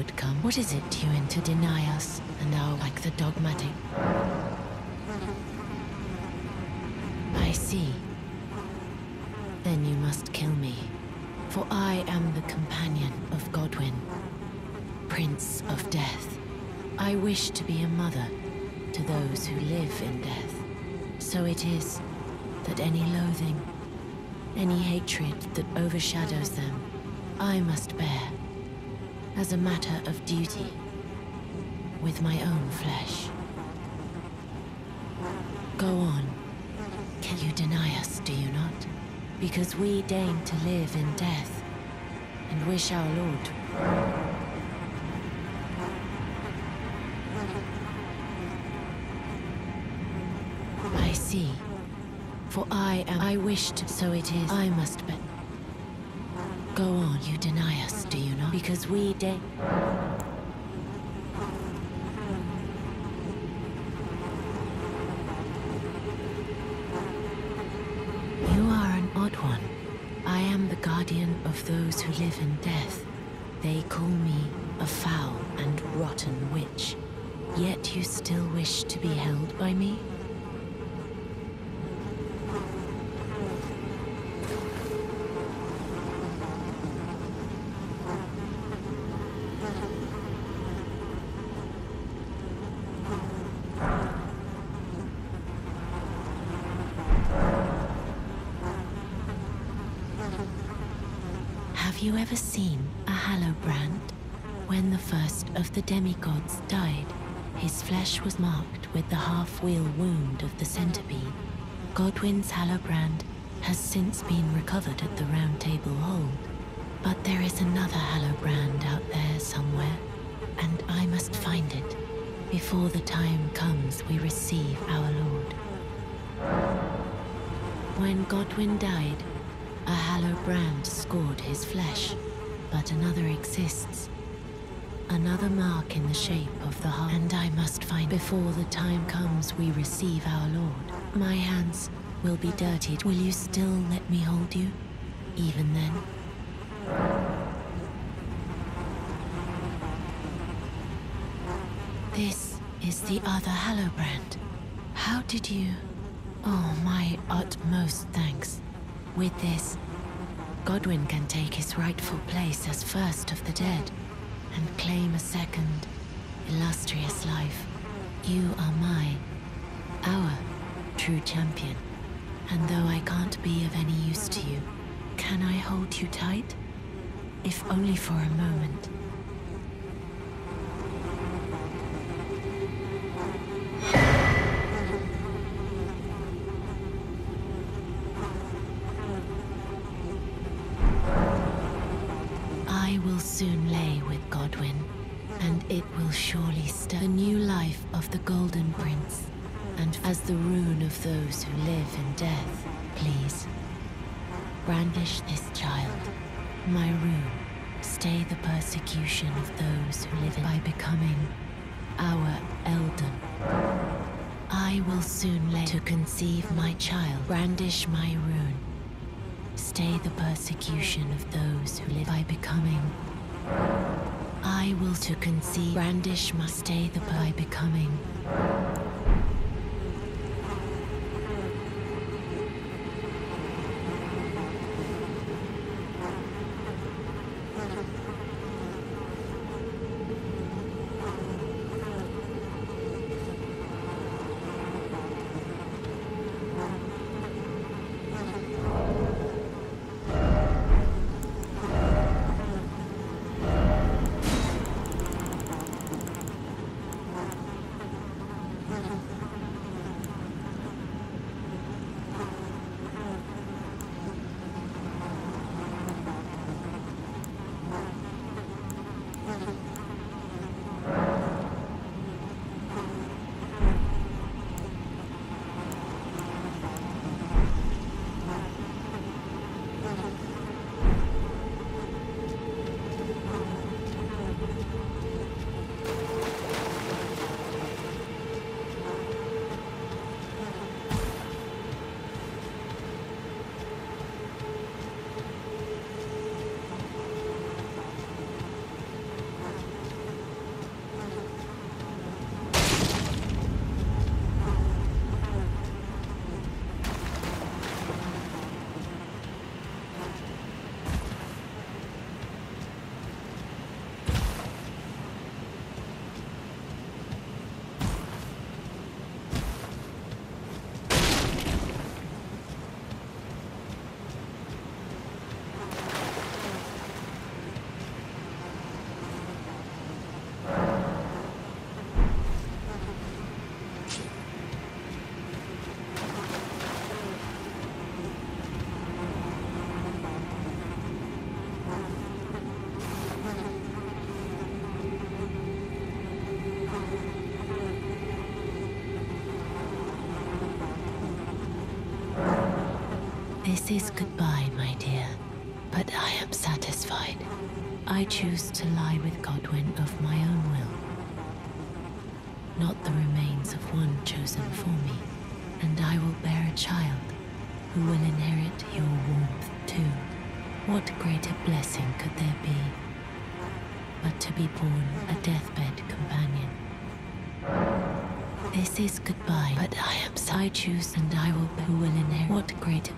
would come. What is it you to deny us and are like the dogmatic? I see. Then you must kill me, for I am the companion of Godwin, Prince of Death. I wish to be a mother to those who live in death. So it is that any loathing, any hatred that overshadows them, I must bear as a matter of duty with my own flesh. Go on. Can you deny us, do you not? Because we deign to live in death and wish our Lord I see. For I am I wished, so it is. I must be. Go on, you deny us, do you not? Because we de- You are an odd one. I am the guardian of those who live in death. They call me a foul and rotten witch. Yet you still wish to be held by me? Have you ever seen a Hallowbrand? When the first of the demigods died, his flesh was marked with the half-wheel wound of the centipede. Godwin's Hallowbrand has since been recovered at the Round Table Hold. But there is another Hallowbrand out there somewhere, and I must find it before the time comes we receive our Lord. When Godwin died, a hallow brand scored his flesh, but another exists. Another mark in the shape of the heart, and I must find before the time comes we receive our Lord. My hands will be dirtied. Will you still let me hold you? Even then? This is the other Hallowbrand. How did you... Oh, my utmost thanks. With this, Godwin can take his rightful place as first of the dead and claim a second, illustrious life. You are my, our true champion. And though I can't be of any use to you, can I hold you tight? If only for a moment. And it will surely stir the new life of the Golden Prince, and as the rune of those who live in death, please. Brandish this child, my rune. Stay the persecution of those who live by becoming our Elden. I will soon lay to conceive my child. Brandish my rune. Stay the persecution of those who live by becoming. I will to conceive. Brandish must stay the by becoming. This is goodbye, my dear, but I am satisfied. I choose to lie with Godwin of my own will, not the remains of one chosen for me, and I will bear a child who will inherit your warmth too. What greater blessing could there be but to be born a deathbed companion? This is goodbye, but I am I choose and I will who will inherit what great